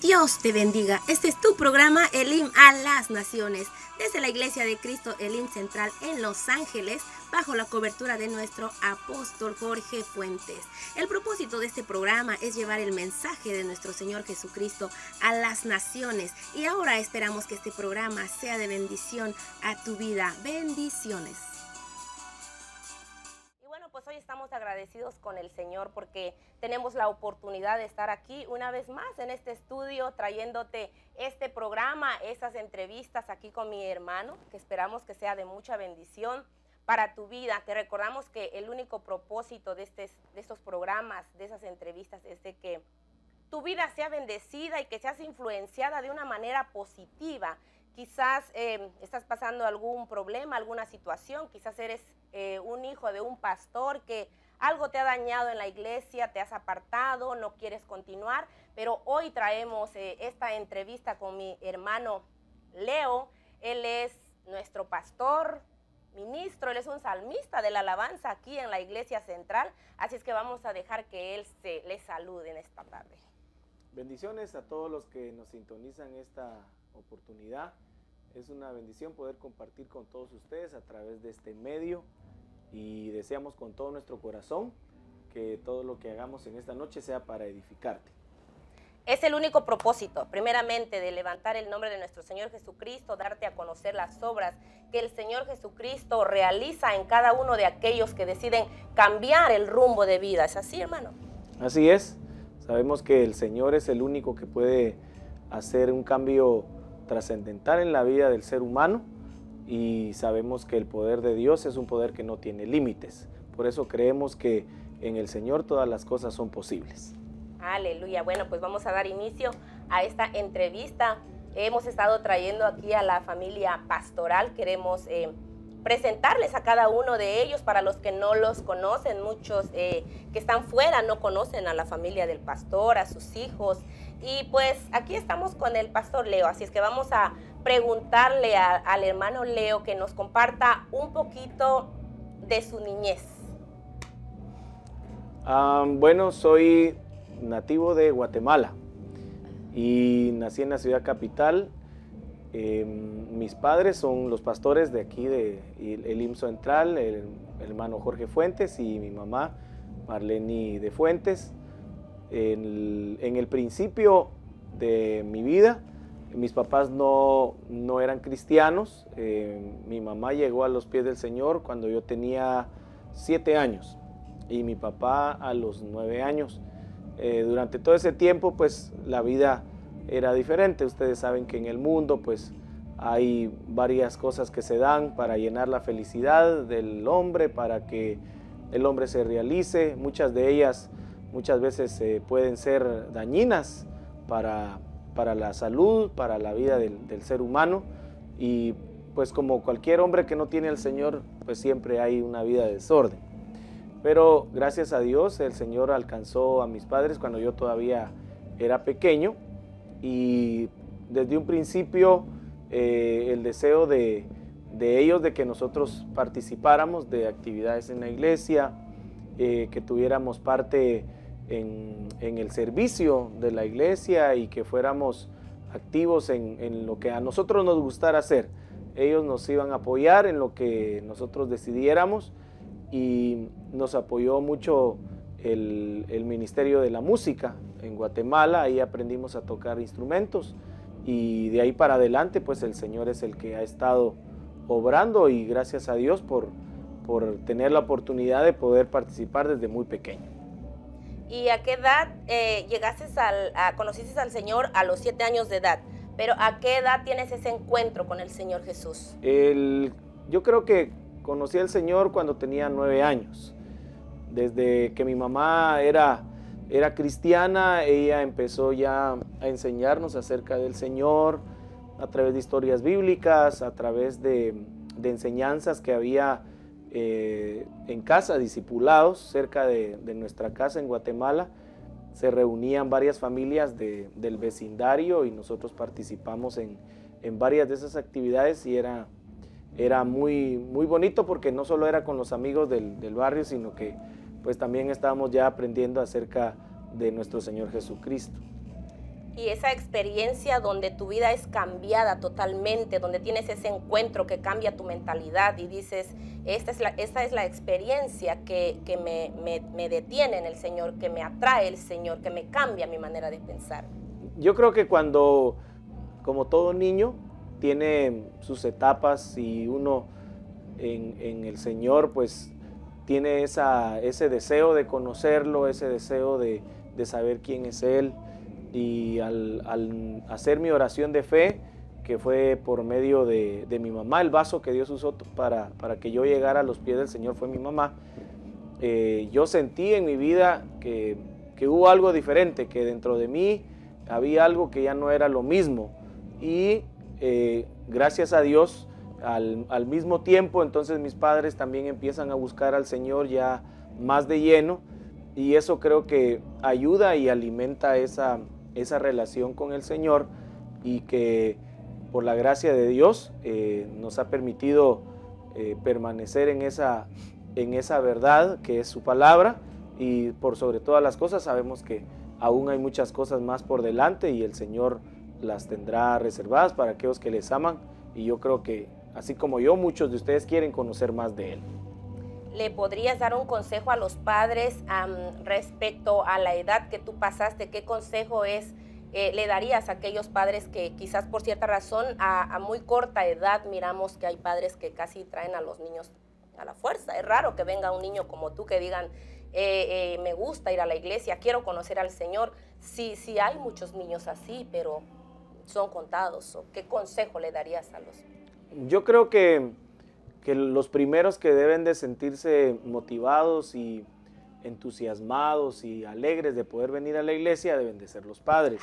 Dios te bendiga. Este es tu programa Elim a las Naciones, desde la Iglesia de Cristo Elim Central en Los Ángeles, bajo la cobertura de nuestro apóstol Jorge Fuentes. El propósito de este programa es llevar el mensaje de nuestro Señor Jesucristo a las naciones y ahora esperamos que este programa sea de bendición a tu vida. Bendiciones hoy estamos agradecidos con el Señor porque tenemos la oportunidad de estar aquí una vez más en este estudio trayéndote este programa, esas entrevistas aquí con mi hermano, que esperamos que sea de mucha bendición para tu vida. Te recordamos que el único propósito de, este, de estos programas, de esas entrevistas, es de que tu vida sea bendecida y que seas influenciada de una manera positiva. Quizás eh, estás pasando algún problema, alguna situación, quizás eres eh, un hijo de un pastor que algo te ha dañado en la iglesia, te has apartado, no quieres continuar, pero hoy traemos eh, esta entrevista con mi hermano Leo. Él es nuestro pastor, ministro, él es un salmista de la alabanza aquí en la iglesia central, así es que vamos a dejar que él se le salude en esta tarde. Bendiciones a todos los que nos sintonizan esta oportunidad. Es una bendición poder compartir con todos ustedes a través de este medio y deseamos con todo nuestro corazón que todo lo que hagamos en esta noche sea para edificarte. Es el único propósito, primeramente, de levantar el nombre de nuestro Señor Jesucristo, darte a conocer las obras que el Señor Jesucristo realiza en cada uno de aquellos que deciden cambiar el rumbo de vida. ¿Es así, hermano? Así es. Sabemos que el Señor es el único que puede hacer un cambio trascendental en la vida del ser humano y sabemos que el poder de Dios es un poder que no tiene límites. Por eso creemos que en el Señor todas las cosas son posibles. Aleluya. Bueno, pues vamos a dar inicio a esta entrevista. Hemos estado trayendo aquí a la familia pastoral. Queremos eh, presentarles a cada uno de ellos para los que no los conocen. Muchos eh, que están fuera no conocen a la familia del pastor, a sus hijos. Y pues aquí estamos con el pastor Leo, así es que vamos a preguntarle al hermano Leo que nos comparta un poquito de su niñez. Ah, bueno, soy nativo de Guatemala y nací en la ciudad capital. Em, mis padres son los pastores de aquí, de el Central, el, hermano Jorge Fuentes y mi mamá Marlene de Fuentes en el principio de mi vida, mis papás no, eran cristianos. Eh, mi mamá llegó a los pies del Señor cuando yo tenía siete años y mi papá a los nueve años. Eh, durante todo ese tiempo, pues la vida era diferente. Ustedes saben que en el mundo, pues hay varias cosas que se dan para llenar la felicidad del hombre, para que el hombre se realice. Muchas de ellas muchas veces eh, pueden ser dañinas para, para, la salud, para la vida del, ser humano y pues como cualquier hombre que no tiene al Señor, pues siempre hay una vida de desorden. Pero gracias a Dios el Señor alcanzó a mis padres cuando yo todavía era pequeño y desde un principio eh, el deseo de, de, ellos de que nosotros participáramos de actividades en la iglesia, eh, que tuviéramos parte en, el servicio de la iglesia y que fuéramos activos en, lo que a nosotros nos gustara hacer. Ellos nos iban a apoyar en lo que nosotros decidiéramos y nos apoyó mucho el, Ministerio de la Música en Guatemala. Ahí aprendimos a tocar instrumentos y de ahí para adelante pues el Señor es el que ha estado obrando y gracias a Dios por, por tener la oportunidad de poder participar desde muy pequeño. ¿Y a qué edad eh, llegaste al, a, conociste al Señor a los siete años de edad? Pero ¿a qué edad tienes ese encuentro con el Señor Jesús? El, yo creo que conocí al Señor cuando tenía nueve años. Desde que mi mamá era, era cristiana, ella empezó ya a enseñarnos acerca del Señor a través de historias bíblicas, a través de, enseñanzas que había eh, en casa, discipulados, cerca de, nuestra casa en Guatemala. Se reunían varias familias del vecindario y nosotros participamos en, varias de esas actividades y era, era muy, muy bonito porque no solo era con los amigos del, barrio, sino que pues también estábamos ya aprendiendo acerca de nuestro Señor Jesucristo. Y esa experiencia donde tu vida es cambiada totalmente, donde tienes ese encuentro que cambia tu mentalidad y dices, esta es la, esta es la experiencia que, me, me detiene en el Señor, que me atrae el Señor, que me cambia mi manera de pensar. Yo creo que cuando, como todo niño, tiene sus etapas y uno en, el Señor pues tiene esa, ese deseo de conocerlo, ese deseo de, saber quién es Él. Y al, hacer mi oración de fe, que fue por medio de, mi mamá, el vaso que Dios usó para, para, que yo llegara a los pies del Señor fue mi mamá, eh, yo sentí en mi vida que, que hubo algo diferente, que dentro de mí había algo que ya no era lo mismo. Y eh, gracias a Dios, al, mismo tiempo, entonces mis padres también empiezan a buscar al Señor ya más de lleno y eso creo que ayuda y alimenta esa, esa relación con el Señor y que por la gracia de Dios eh, nos ha permitido eh, permanecer en esa, en esa verdad que es su palabra y por sobre todas las cosas sabemos que aún hay muchas cosas más por delante y el Señor las tendrá reservadas para aquellos que les aman y yo creo que así como yo, muchos de ustedes quieren conocer más de Él. ¿Le podrías dar un consejo a los padres respecto a la edad que tú pasaste? ¿Qué consejo es, eh, le darías a aquellos padres que quizás por cierta razón a, muy corta edad miramos que hay padres que casi traen a los niños a la fuerza? Es raro que venga un niño como tú que digan, eh, eh, me gusta ir a la iglesia, quiero conocer al Señor. Sí, sí hay muchos niños así, pero son contados. ¿Qué consejo le darías a los yo creo que, los primeros que deben de sentirse motivados y entusiasmados y alegres de poder venir a la iglesia deben de ser los padres.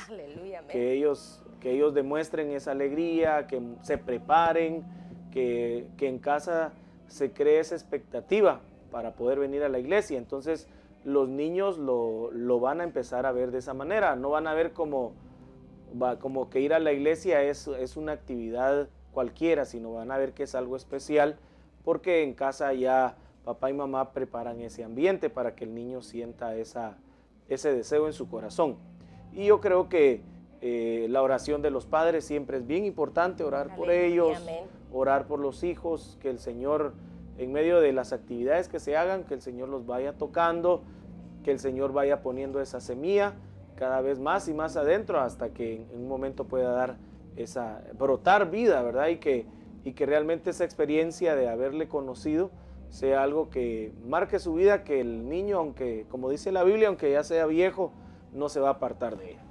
que ellos, que ellos demuestren esa alegría, que se preparen, que, en casa se cree esa expectativa para poder venir a la iglesia. Entonces los niños lo, van a empezar a ver de esa manera, no van a ver como, como que ir a la iglesia es, es una actividad cualquiera, sino van a ver que es algo especial porque en casa ya papá y mamá preparan ese ambiente para que el niño sienta esa, ese deseo en su corazón. Y yo creo que eh, la oración de los padres siempre es bien importante, orar por ellos, orar por los hijos, que el Señor, en medio de las actividades que se hagan, que el Señor los vaya tocando, que el Señor vaya poniendo esa semilla cada vez más y más adentro hasta que en un momento pueda dar esa, brotar vida, ¿verdad? Y que, y que realmente esa experiencia de haberle conocido sea algo que marque su vida, que el niño, aunque, como dice la Biblia, aunque ya sea viejo, no se va a apartar de ella.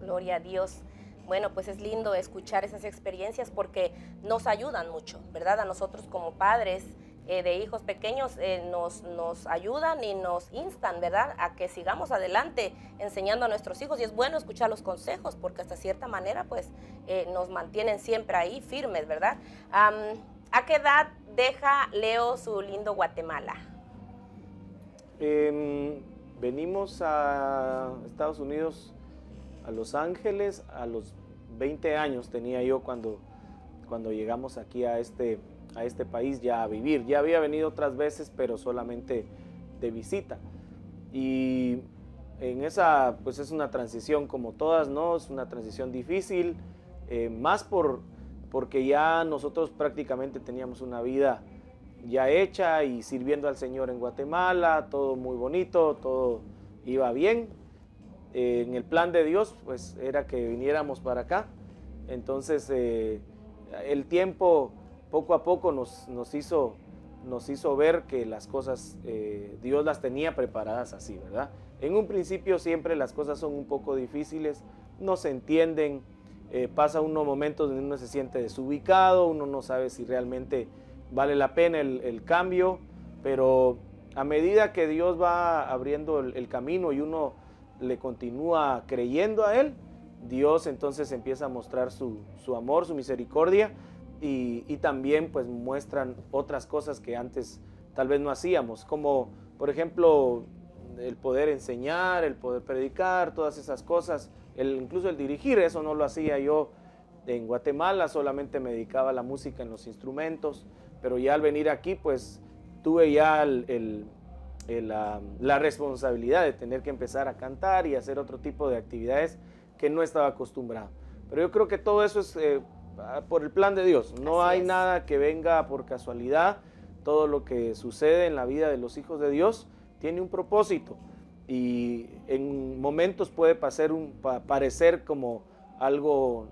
Gloria a Dios. Bueno, pues es lindo escuchar esas experiencias porque nos ayudan mucho, ¿verdad? A nosotros como padres eh, de hijos pequeños eh, nos, nos ayudan y nos instan, ¿verdad?, a que sigamos adelante enseñando a nuestros hijos. Y es bueno escuchar los consejos porque hasta cierta manera, pues, eh, nos mantienen siempre ahí firmes, ¿verdad? ¿A qué edad deja Leo su lindo Guatemala? Em, venimos a Estados Unidos, a Los Ángeles, a los 20 años tenía yo cuando, cuando llegamos aquí a este a este país ya a vivir. Ya había venido otras veces, pero solamente de visita. Y en esa, pues es una transición como todas, ¿no? Es una transición difícil, eh, más por, porque ya nosotros prácticamente teníamos una vida ya hecha y sirviendo al Señor en Guatemala, todo muy bonito, todo iba bien. Eh, en el plan de Dios, pues era que viniéramos para acá. Entonces, eh, el tiempo poco a poco nos, hizo, nos hizo ver que las cosas, eh, Dios las tenía preparadas así, ¿verdad? En un principio siempre las cosas son un poco difíciles, no se entienden, eh, pasa unos momentos donde uno se siente desubicado, uno no sabe si realmente vale la pena el, cambio, pero a medida que Dios va abriendo el, camino y uno le continúa creyendo a Él, Dios entonces empieza a mostrar su amor, su misericordia y, también pues muestran otras cosas que antes tal vez no hacíamos, como por ejemplo el poder enseñar, el poder predicar, todas esas cosas, el, incluso el dirigir, eso no lo hacía yo en Guatemala, solamente me dedicaba a la música en los instrumentos, pero ya al venir aquí pues tuve ya la, la responsabilidad de tener que empezar a cantar y hacer otro tipo de actividades que no estaba acostumbrado. Pero yo creo que todo eso es eh, por el plan de Dios. No hay nada que venga por casualidad. Todo lo que sucede en la vida de los hijos de Dios tiene un propósito. Y en momentos puede pasar un, parecer como algo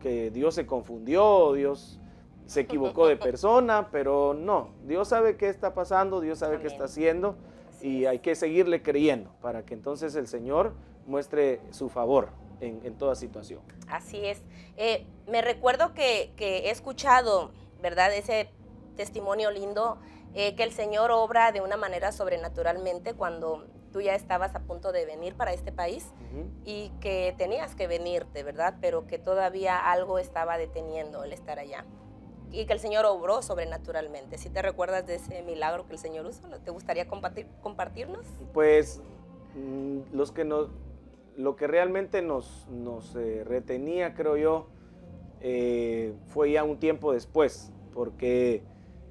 que Dios se confundió, Dios se equivocó de persona, pero no, Dios sabe qué está pasando, Dios sabe qué está haciendo y hay que seguirle creyendo para que entonces el Señor muestre su favor en, toda situación. Así es. Eh, me recuerdo que, he escuchado, ¿verdad? Ese testimonio lindo, eh, que el Señor obra de una manera sobrenaturalmente cuando tú ya estabas a punto de venir para este país y que tenías que venirte, ¿verdad? Pero que todavía algo estaba deteniendo el estar allá. Y que el Señor obró sobrenaturalmente. Si te recuerdas de ese milagro que el Señor usó, ¿te gustaría compartir, compartirnos? Pues mm, los que nos, lo que realmente nos, nos eh, retenía, creo yo, eh, fue ya un tiempo después, porque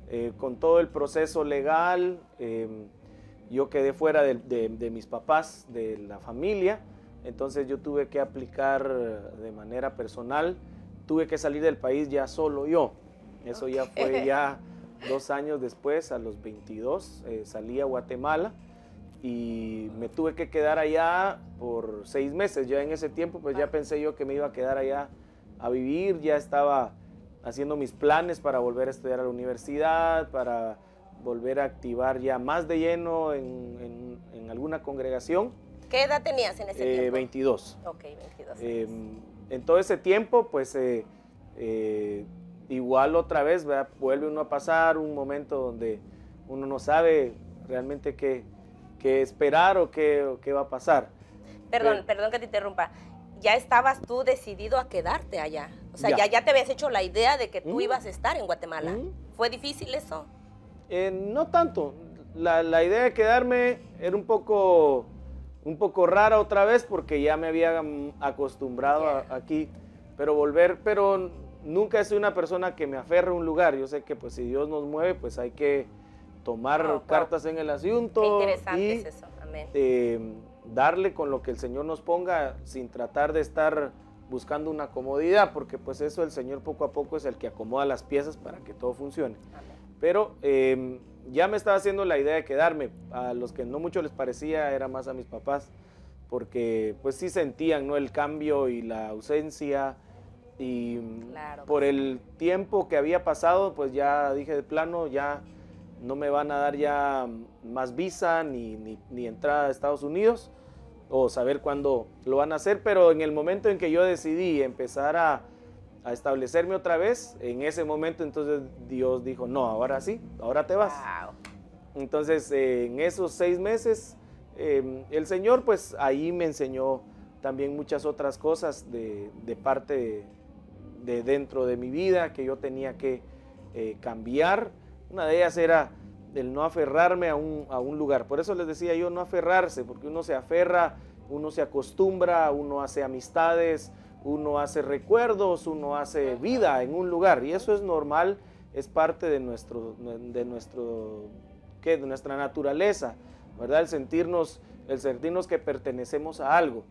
eh, con todo el proceso legal, em, yo quedé fuera de, mis papás, de la familia, entonces yo tuve que aplicar de manera personal, tuve que salir del país ya solo yo. Eso ya fue ya dos años después, a los 22, salí a Guatemala y me tuve que quedar allá por seis meses. Ya en ese tiempo, pues ya pensé yo que me iba a quedar allá a vivir, ya estaba haciendo mis planes para volver a estudiar a la universidad, para volver a activar ya más de lleno en, en, alguna congregación. ¿Qué edad tenías en ese eh, tiempo? 22. Ok, 22. Em, en todo ese tiempo, pues eh, eh, igual otra vez, vuelve uno a pasar un momento donde uno no sabe realmente qué, qué esperar o qué, qué va a pasar. Perdón, perdón que te interrumpa. ¿Ya estabas tú decidido a quedarte allá? O sea, ya, ya, te habías hecho la idea de que tú mm. ibas a estar en Guatemala. Mm. ¿Fue difícil eso? Eh, no tanto. La, la, idea de quedarme era un poco, un poco rara otra vez porque ya me había acostumbrado aquí. Pero volver, pero nunca sido una persona que me aferre a un lugar. Yo sé que pues si Dios nos mueve, pues hay que tomar cartas en el asunto. interesante es eso, amén. Eh, darle con lo que el Señor nos ponga sin tratar de estar buscando una comodidad, porque pues eso el Señor poco a poco es el que acomoda las piezas para que todo funcione. Pero em, ya me estaba haciendo la idea de quedarme. A los que no mucho les parecía era más a mis papás, porque pues sí sentían ¿no? el cambio y la ausencia. Y por el tiempo que había pasado, pues ya dije de plano, ya no me van a dar ya más visa ni, ni, entrada a Estados Unidos o saber cuándo lo van a hacer, pero en el momento en que yo decidí empezar a, establecerme otra vez, en ese momento entonces Dios dijo, no, ahora sí, ahora te vas. Entonces en esos seis meses em, el Señor pues ahí me enseñó también muchas otras cosas de, parte de, dentro de mi vida que yo tenía que eh, cambiar una de ellas era el no aferrarme a un, a un, lugar. Por eso les decía yo no aferrarse, porque uno se aferra, uno se acostumbra, uno hace amistades, uno hace recuerdos, uno hace vida en un lugar. Y eso es normal, es parte de, nuestro, de, nuestro, ¿qué? de nuestra naturaleza, ¿verdad? El sentirnos, el sentirnos que pertenecemos a algo.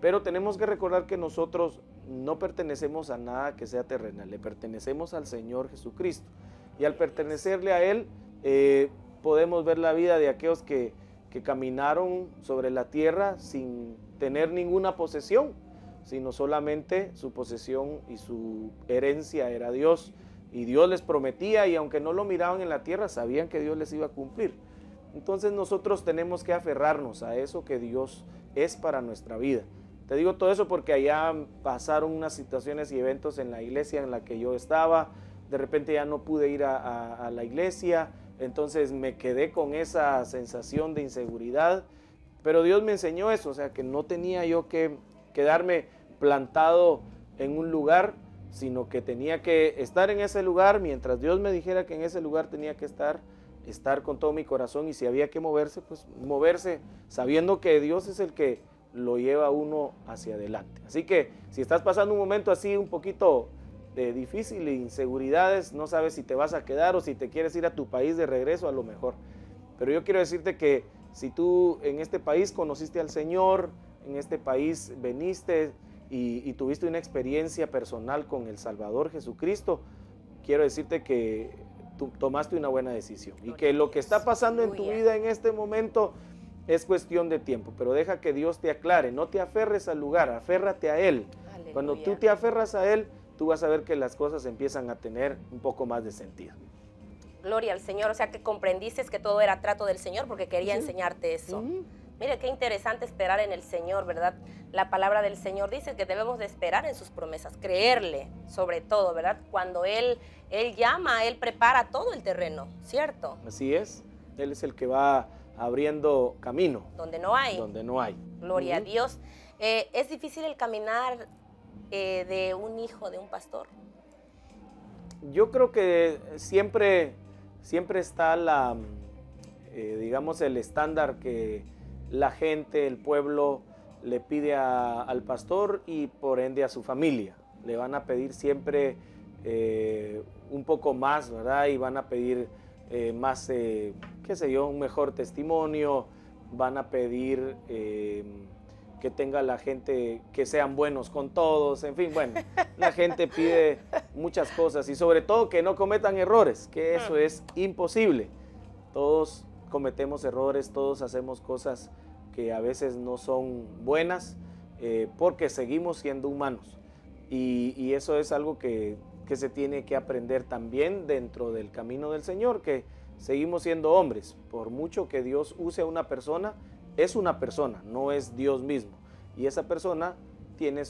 Pero tenemos que recordar que nosotros no pertenecemos a nada que sea terrenal, le pertenecemos al Señor Jesucristo y al pertenecerle a Él eh, podemos ver la vida de aquellos que, caminaron sobre la tierra sin tener ninguna posesión, sino solamente su posesión y su herencia era Dios. Y Dios les prometía y aunque no lo miraban en la tierra, sabían que Dios les iba a cumplir. Entonces nosotros tenemos que aferrarnos a eso que Dios es para nuestra vida. Te digo todo eso porque allá pasaron unas situaciones y eventos en la iglesia en la que yo estaba, de repente ya no pude ir a, la iglesia, entonces me quedé con esa sensación de inseguridad, pero Dios me enseñó eso, o sea que no tenía yo que quedarme plantado en un lugar, sino que tenía que estar en ese lugar mientras Dios me dijera que en ese lugar tenía que estar, estar con todo mi corazón y si había que moverse, pues moverse sabiendo que Dios es el que lo lleva uno hacia adelante. Así que si estás pasando un momento así un poquito de difícil e inseguridades, no sabes si te vas a quedar o si te quieres ir a tu país de regreso a lo mejor. Pero yo quiero decirte que si tú en este país conociste al Señor, en este país veniste y, tuviste una experiencia personal con el Salvador Jesucristo, quiero decirte que tú tomaste una buena decisión y que lo que está pasando en tu vida en este momento es cuestión de tiempo, pero deja que Dios te aclare, no te aferres al lugar, aférrate a Él. Cuando tú te aferras a Él, tú vas a ver que las cosas empiezan a tener un poco más de sentido. Gloria al Señor, o sea que comprendiste que todo era trato del Señor porque quería enseñarte eso. Mire, qué interesante esperar en el Señor, ¿verdad? La palabra del Señor dice que debemos de esperar en sus promesas, creerle sobre todo, ¿verdad? Cuando Él, Él llama, Él prepara todo el terreno, ¿cierto? Así es, Él es el que va abriendo camino. Donde no hay. Donde no hay. Gloria a Dios. Eh, ¿Es difícil el caminar eh, de un hijo de un pastor? Yo creo que siempre, siempre está la, eh, digamos, el estándar que la gente, el pueblo le pide al pastor y por ende a su familia. Le van a pedir siempre eh, un poco más, ¿verdad? Y van a pedir más, qué sé yo, un mejor testimonio, van a pedir que tenga la gente, que sean buenos con todos, en fin, bueno, la gente pide muchas cosas y sobre todo que no cometan errores, que eso es imposible. Todos cometemos errores, todos hacemos cosas que a veces no son buenas eh, porque seguimos siendo humanos. Y, eso es algo que, se tiene que aprender también dentro del camino del Señor, que seguimos siendo hombres. Por mucho que Dios use a una persona, es una persona, no es Dios mismo. Y esa persona tiene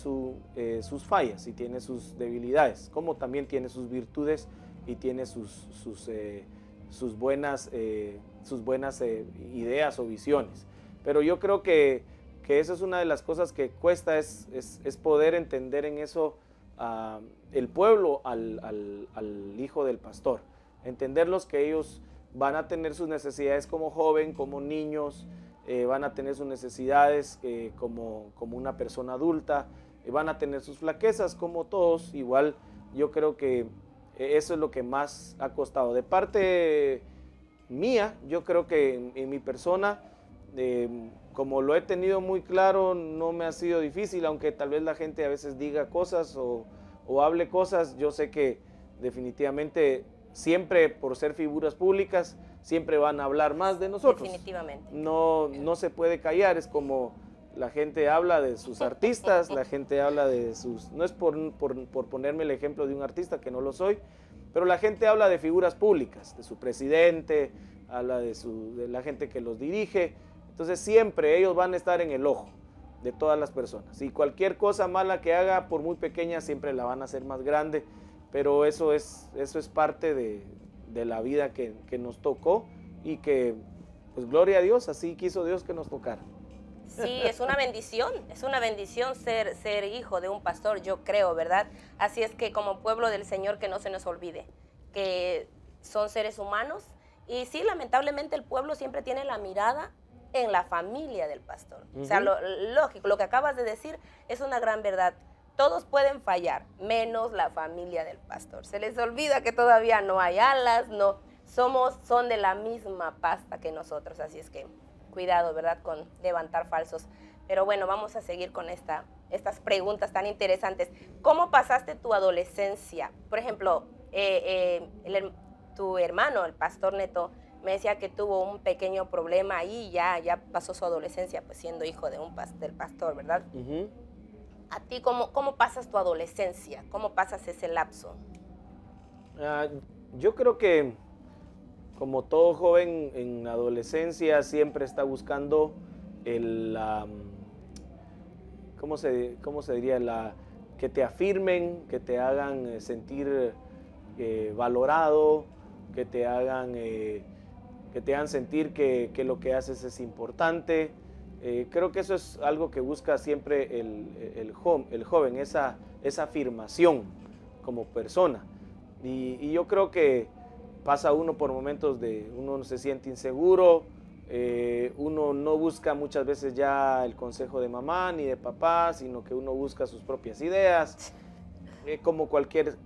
eh, sus fallas y tiene sus debilidades, como también tiene sus virtudes y tiene sus, sus, eh, sus buenas, sus buenas ideas o visiones. Pero yo creo que, que eso es una de las cosas que cuesta, es, es, poder entender en eso uh, el pueblo al, al, al, hijo del pastor. Entenderlos que ellos van a tener sus necesidades como joven, como niños, eh, van a tener sus necesidades eh, como, como, una persona adulta, eh, van a tener sus flaquezas como todos. Igual yo creo que eso es lo que más ha costado. De parte mía, yo creo que en mi persona, como lo he tenido muy claro, no me ha sido difícil, aunque tal vez la gente a veces diga cosas o, hable cosas, yo sé que definitivamente siempre por ser figuras públicas, siempre van a hablar más de nosotros. Definitivamente. No, no se puede callar, es como la gente habla de sus artistas, la gente habla de sus... No es por, por, ponerme el ejemplo de un artista, que no lo soy, pero la gente habla de figuras públicas, de su presidente, habla de, su, de la gente que los dirige, entonces siempre ellos van a estar en el ojo de todas las personas. Y cualquier cosa mala que haga, por muy pequeña, siempre la van a hacer más grande. Pero eso es, eso es parte de, la vida que, nos tocó y que, pues gloria a Dios, así quiso Dios que nos tocara. Sí, es una bendición, es una bendición ser, ser hijo de un pastor, yo creo, ¿verdad? Así es que como pueblo del Señor que no se nos olvide que son seres humanos y sí, lamentablemente el pueblo siempre tiene la mirada en la familia del pastor. O sea, lo, lógico, lo que acabas de decir es una gran verdad. Todos pueden fallar, menos la familia del pastor. Se les olvida que todavía no hay alas, no somos, son de la misma pasta que nosotros, así es que cuidado, ¿verdad?, con levantar falsos. Pero bueno, vamos a seguir con esta, estas preguntas tan interesantes. ¿Cómo pasaste tu adolescencia? Por ejemplo, eh, eh, tu hermano, el pastor Neto, me decía que tuvo un pequeño problema ahí, ya, ya pasó su adolescencia pues siendo hijo de un del pastor, ¿verdad? ¿A ti cómo, cómo pasas tu adolescencia? ¿Cómo pasas ese lapso? Ah, yo creo que como todo joven en adolescencia siempre está buscando el, ¿cómo, se, ¿cómo se diría? La, que te afirmen, que te hagan eh, sentir eh, valorado, que te hagan eh, que te hagan sentir que, lo que haces es importante. Eh, creo que eso es algo que busca siempre el, el, joven, esa, esa afirmación como persona. Y, yo creo que pasa uno por momentos de uno se siente inseguro, eh, uno no busca muchas veces ya el consejo de mamá ni de papá, sino que uno busca sus propias ideas, eh, como cualquier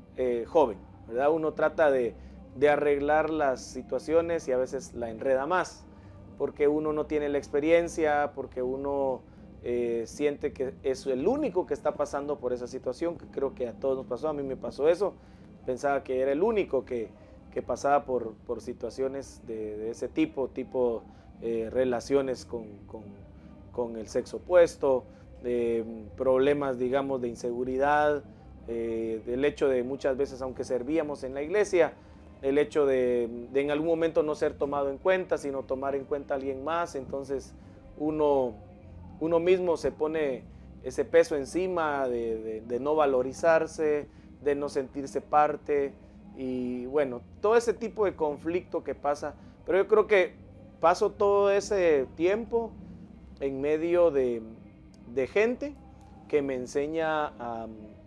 joven, ¿verdad? Uno trata de, de arreglar las situaciones y a veces la enreda más, porque uno no tiene la experiencia, porque uno eh, siente que es el único que está pasando por esa situación, que creo que a todos nos pasó, a mí me pasó eso, pensaba que era el único que, que pasaba por, por situaciones de, ese tipo, tipo eh, relaciones con, con, el sexo opuesto, problemas, digamos, de inseguridad, eh, del hecho de muchas veces, aunque servíamos en la iglesia, el hecho de, en algún momento no ser tomado en cuenta, sino tomar en cuenta a alguien más, entonces uno, uno mismo se pone ese peso encima de, no valorizarse, de no sentirse parte, y bueno, todo ese tipo de conflicto que pasa, pero yo creo que paso todo ese tiempo en medio de, gente que me enseña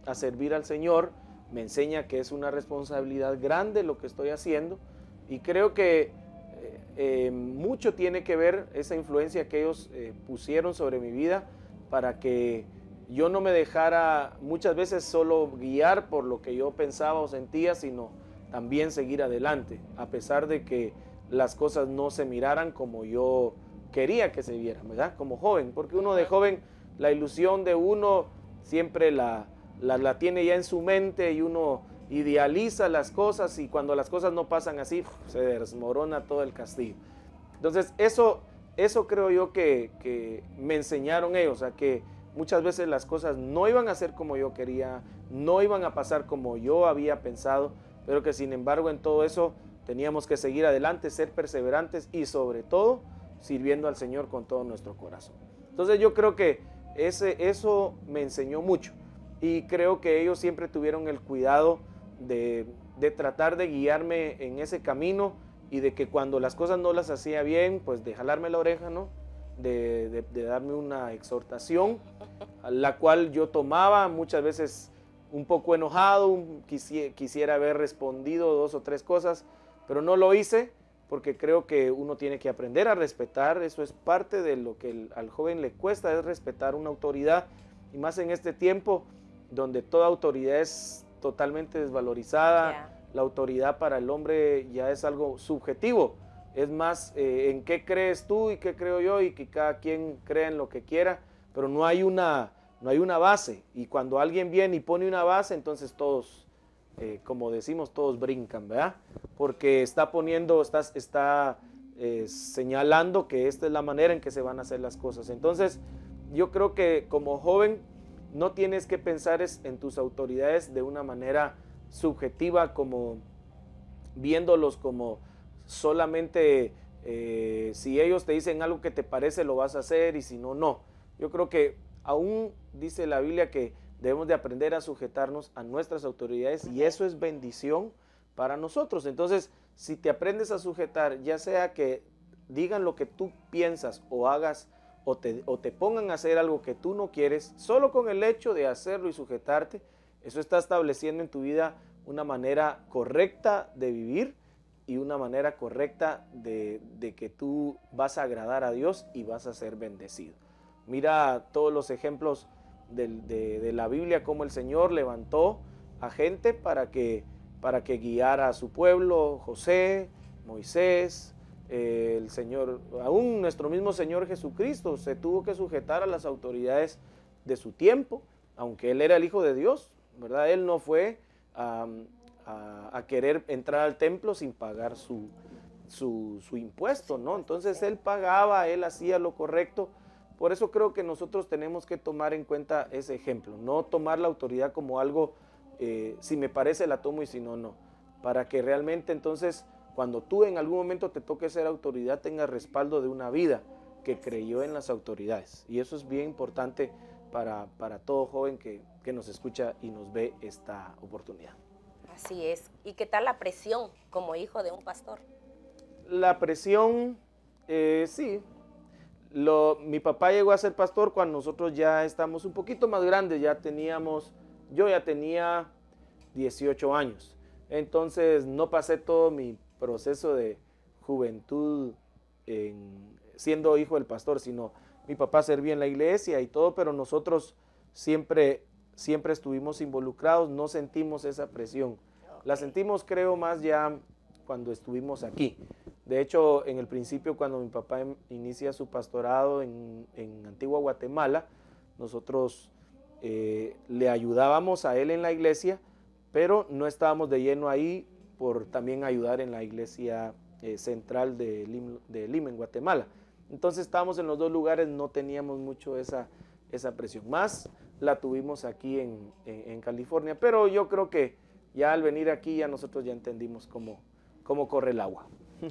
a servir al Señor, me enseña que es una responsabilidad grande lo que estoy haciendo y creo que eh, eh, mucho tiene que ver esa influencia que ellos eh, pusieron sobre mi vida para que yo no me dejara muchas veces solo guiar por lo que yo pensaba o sentía, sino también seguir adelante, a pesar de que las cosas no se miraran como yo quería que se vieran, ¿verdad? Como joven, porque uno de joven, la ilusión de uno siempre la, la, tiene ya en su mente y uno idealiza las cosas y cuando las cosas no pasan así, se desmorona todo el castillo. Entonces, eso, eso creo yo que, me enseñaron ellos, a que muchas veces las cosas no iban a ser como yo quería, no iban a pasar como yo había pensado, pero que sin embargo en todo eso teníamos que seguir adelante, ser perseverantes y sobre todo sirviendo al Señor con todo nuestro corazón. Entonces yo creo que ese, eso me enseñó mucho y creo que ellos siempre tuvieron el cuidado de, tratar de guiarme en ese camino y de que cuando las cosas no las hacía bien, pues de jalarme la oreja, ¿no? De, darme una exhortación, la cual yo tomaba muchas veces un poco enojado, quisiera, haber respondido dos o tres cosas, pero no lo hice porque creo que uno tiene que aprender a respetar, eso es parte de lo que al joven le cuesta, es respetar una autoridad, y más en este tiempo donde toda autoridad es totalmente desvalorizada. La autoridad para el hombre ya es algo subjetivo. Es más, eh, en qué crees tú y qué creo yo y que cada quien crea en lo que quiera, pero no hay una, no hay una base. Y cuando alguien viene y pone una base, entonces todos, eh, como decimos, todos brincan, ¿verdad? Porque está poniendo, está, está eh, señalando que esta es la manera en que se van a hacer las cosas. Entonces, yo creo que como joven no tienes que pensar en tus autoridades de una manera subjetiva, como viéndolos como solamente eh, si ellos te dicen algo que te parece lo vas a hacer y si no, no. Yo creo que aún dice la Biblia que debemos de aprender a sujetarnos a nuestras autoridades y eso es bendición para nosotros. Entonces, si te aprendes a sujetar, ya sea que digan lo que tú piensas o hagas o te, pongan a hacer algo que tú no quieres, solo con el hecho de hacerlo y sujetarte, eso está estableciendo en tu vida una manera correcta de vivir y una manera correcta de, que tú vas a agradar a Dios y vas a ser bendecido. Mira todos los ejemplos de, de, la Biblia, cómo el Señor levantó a gente para que, para que guiara a su pueblo, José, Moisés, el Señor, aún nuestro mismo Señor Jesucristo se tuvo que sujetar a las autoridades de su tiempo, aunque Él era el Hijo de Dios, ¿verdad? Él no fue a, querer entrar al templo sin pagar su, su, impuesto, ¿no? Entonces Él pagaba, Él hacía lo correcto. Por eso creo que nosotros tenemos que tomar en cuenta ese ejemplo, no tomar la autoridad como algo, eh, si me parece la tomo y si no, no, para que realmente entonces cuando tú en algún momento te toque ser autoridad, tengas respaldo de una vida que creyó en las autoridades. Y eso es bien importante para, todo joven que, nos escucha y nos ve esta oportunidad. Así es. ¿Y qué tal la presión como hijo de un pastor? La presión, eh, sí. Lo, mi papá llegó a ser pastor cuando nosotros ya estamos un poquito más grandes, ya teníamos, yo ya tenía 18 años. Entonces no pasé todo mi proceso de juventud siendo hijo del pastor, sino mi papá servía en la iglesia y todo, pero nosotros siempre, siempre estuvimos involucrados, no sentimos esa presión. La sentimos creo más ya cuando estuvimos aquí. De hecho, en el principio, cuando mi papá em, inicia su pastorado en, Antigua Guatemala, nosotros eh, le ayudábamos a él en la iglesia, pero no estábamos de lleno ahí por también ayudar en la iglesia eh, central de, Lima, en Guatemala. Entonces estábamos en los dos lugares, no teníamos mucho esa, esa presión. Más la tuvimos aquí en, California, pero yo creo que ya al venir aquí ya nosotros ya entendimos cómo, cómo corre el agua.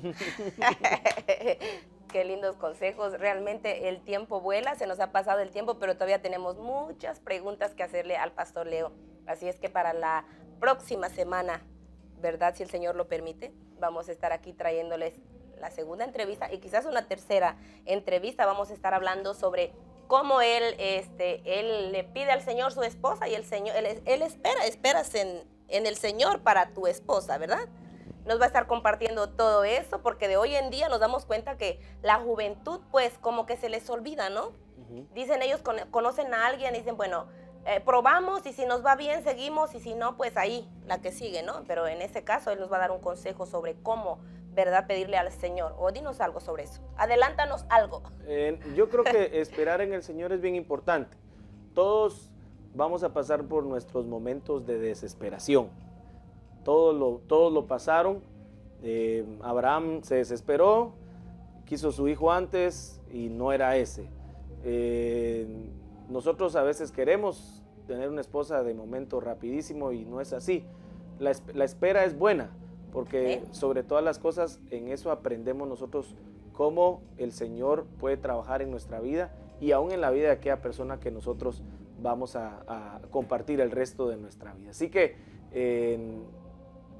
Qué lindos consejos. Realmente el tiempo vuela, se nos ha pasado el tiempo, pero todavía tenemos muchas preguntas que hacerle al pastor Leo. Así es que para la próxima semana, ¿verdad? Si el Señor lo permite, vamos a estar aquí trayéndoles la segunda entrevista y quizás una tercera entrevista. Vamos a estar hablando sobre cómo él, este, él le pide al Señor su esposa y el Señor, él, él espera, esperas en, en el Señor para tu esposa, ¿verdad? nos va a estar compartiendo todo eso, porque de hoy en día nos damos cuenta que la juventud, pues, como que se les olvida, ¿no? Dicen ellos, conocen a alguien y dicen, bueno, eh, probamos y si nos va bien, seguimos y si no, pues ahí, la que sigue, ¿no? Pero en ese caso, Él nos va a dar un consejo sobre cómo, ¿verdad?, pedirle al Señor. O dinos algo sobre eso. Adelántanos algo. yo creo que esperar en el Señor es bien importante. Todos vamos a pasar por nuestros momentos de desesperación todos lo, todos lo pasaron. Eh, Abraham se desesperó, quiso su hijo antes y no era ese. Eh, nosotros a veces queremos tener una esposa de momento rapidísimo y no es así. La, espera es buena, porque sobre todas las cosas en eso aprendemos nosotros cómo el Señor puede trabajar en nuestra vida y aún en la vida de aquella persona que nosotros vamos a, compartir el resto de nuestra vida. Así que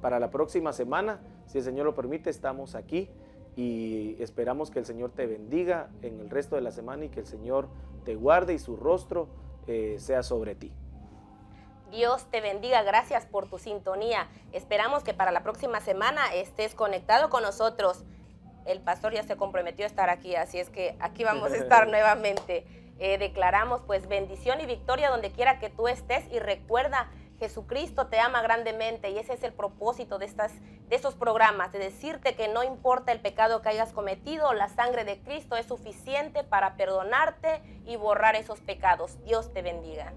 para la próxima semana, si el Señor lo permite, estamos aquí y esperamos que el Señor te bendiga en el resto de la semana y que el Señor te guarde y su rostro eh, sea sobre ti. Dios te bendiga, gracias por tu sintonía. Esperamos que para la próxima semana estés conectado con nosotros. El pastor ya se comprometió a estar aquí, así es que aquí vamos a estar nuevamente. Eh, declaramos pues bendición y victoria donde quiera que tú estés y recuerda Jesucristo te ama grandemente y ese es el propósito de, estas, de estos programas, de decirte que no importa el pecado que hayas cometido, la sangre de Cristo es suficiente para perdonarte y borrar esos pecados. Dios te bendiga.